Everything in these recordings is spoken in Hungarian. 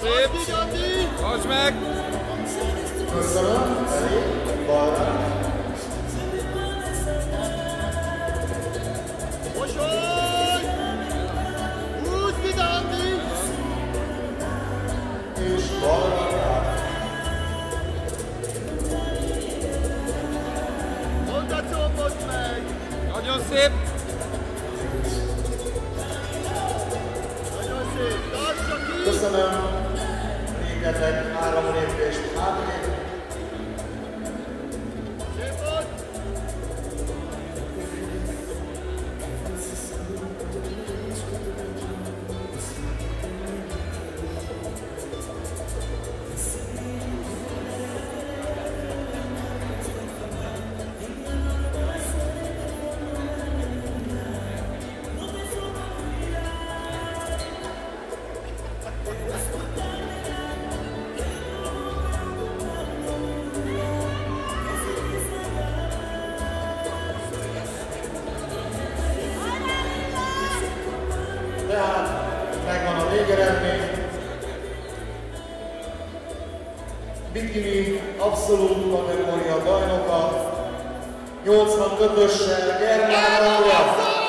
Tartsd meg! Köszönöm, elég, balra. Mosoly! Húzd ide, Andi! És balra. Mondd a combot meg! Nagyon szép! Nagyon szép! Tartsa ki! Köszönöm. Jederzeit Adolf Friedrich Adel Tehát megvan a végeredmény. Bikini abszolút kategória bajnoka. 85-össel Germán András.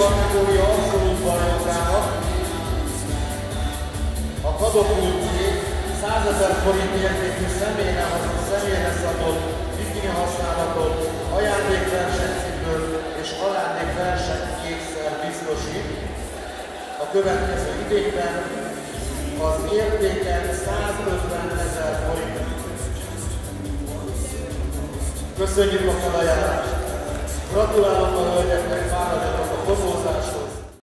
Kategória abszolút bajnokának a Kadokul cég 100 ezer forint értékű személyre, személyre szabott bikini használatot, ajándékversenycipőt és ajándékversenykékszer biztosít. A következő idényben az értéke 150 ezer forint. Köszönjük a felajánlást! Gratulálok a hölgyeknek, fáradjatok a fotózáshoz!